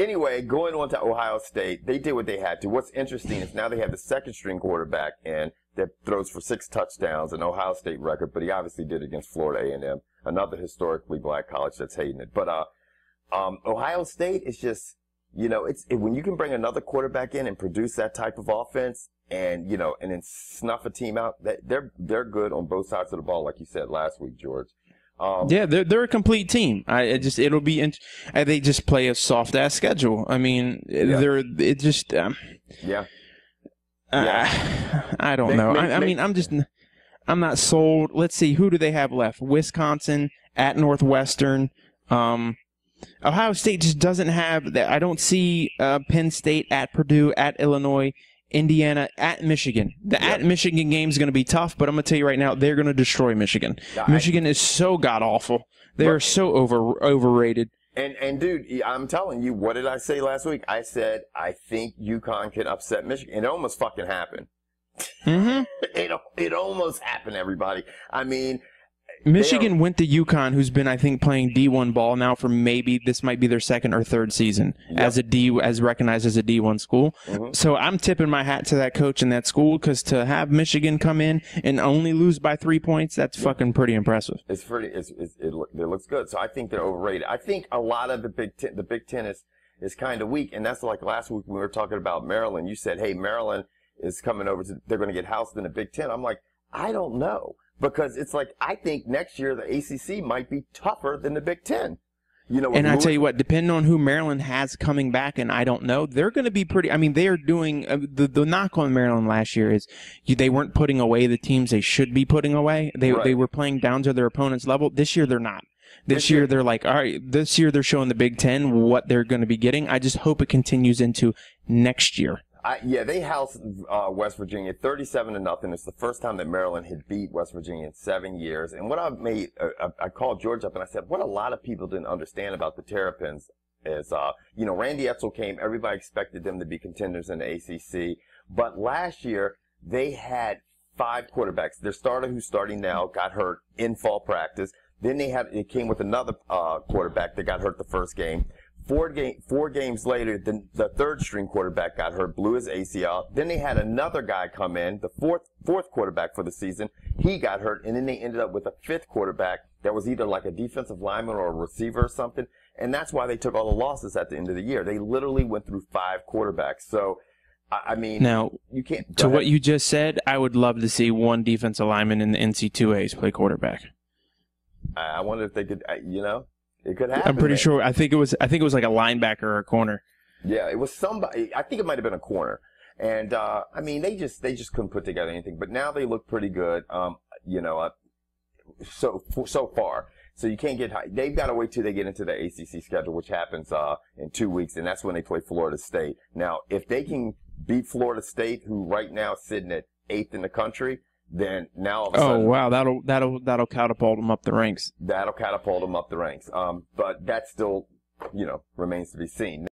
anyway, going on to Ohio State, they did what they had to. What's interesting is now they have the second string quarterback in that throws for six touchdowns, an Ohio State record, but he obviously did against Florida A&M, another historically black college that's hating it. But uh, um, Ohio State is just, you know, it's it, when you can bring another quarterback in and produce that type of offense, and you know, and then snuff a team out, that they're they're good on both sides of the ball, like you said last week, George. Um, yeah, they're they're a complete team. I just it'll be int- they just play a soft ass schedule. I mean, yeah. they're it just um, yeah. Uh, I don't know. I, I mean, I'm just I'm not sold. Let's see, who do they have left? Wisconsin at Northwestern. Um, Ohio State just doesn't have that. I don't see uh, Penn State at Purdue at Illinois. Indiana at Michigan. The yep. at Michigan game is going to be tough, but I'm going to tell you right now, they're going to destroy Michigan. I, Michigan is so god awful. They are so over overrated. And and dude, I'm telling you, what did I say last week? I said I think UConn can upset Michigan. It almost fucking happened. Mm-hmm. it it almost happened, everybody. I mean, Michigan went to UConn, who's been, I think, playing D1 ball now for maybe this might be their second or third season yep. as a D, as recognized as a D1 school. Mm-hmm. So I'm tipping my hat to that coach and that school because to have Michigan come in and only lose by three points, that's yeah. fucking pretty impressive. It's pretty. It's, it's, it, it looks good. So I think they're overrated. I think a lot of the Big Ten, the Big Ten is is kind of weak, and that's like last week when we were talking about Maryland. You said, "Hey, Maryland is coming over to. They're going to get housed in the Big Ten. I'm like, I don't know because it's like I think next year the ACC might be tougher than the Big Ten. You know, and I tell you what, depending on who Maryland has coming back, and I don't know, they're going to be pretty. I mean, they are doing uh, the the knock on Maryland last year is you, they weren't putting away the teams they should be putting away. They right. they were playing down to their opponent's level. This year they're not. This, this year, year they're like, all right. This year they're showing the Big Ten what they're going to be getting. I just hope it continues into next year. I, yeah, they housed uh, West Virginia 37 to nothing. It's the first time that Maryland had beat West Virginia in seven years. And what I made, uh, I called George up and I said, what a lot of people didn't understand about the Terrapins is, uh, you know, Randy Edsall came. Everybody expected them to be contenders in the ACC. But last year, they had five quarterbacks. Their starter, who's starting now, got hurt in fall practice. Then they had, it came with another uh, quarterback that got hurt the first game. Four, game, four games later, the, the third string quarterback got hurt, blew his ACL. Then they had another guy come in, the fourth fourth quarterback for the season. He got hurt, and then they ended up with a fifth quarterback that was either like a defensive lineman or a receiver or something. And that's why they took all the losses at the end of the year. They literally went through five quarterbacks. So, I mean, now you can't. To ahead. what you just said, I would love to see one defensive lineman in the NC2As play quarterback. I wonder if they could, you know, it could happen. I'm pretty man. sure. I think it was. I think it was like a linebacker or a corner. Yeah, it was somebody. I think it might have been a corner. And uh, I mean, they just they just couldn't put together anything. But now they look pretty good. Um, you know, uh, so so far. So you can't get high. They've got to wait till they get into the ACC schedule, which happens uh, in two weeks, and that's when they play Florida State. Now, if they can beat Florida State, who right now is sitting at eighth in the country, then now oh sudden, wow. That'll that'll that'll catapult them up the ranks. That'll catapult them up the ranks. Um, but that still you know remains to be seen